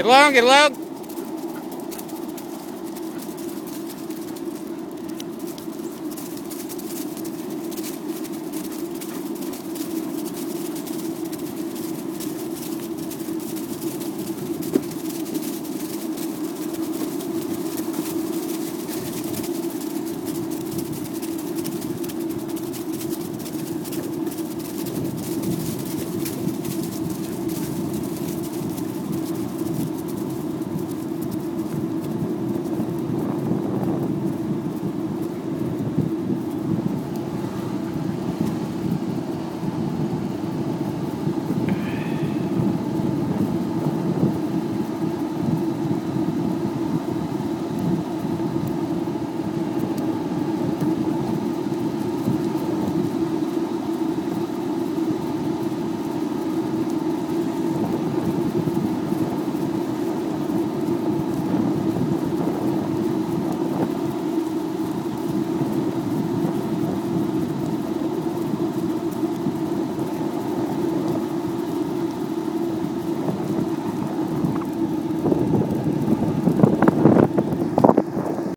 Get along, get along.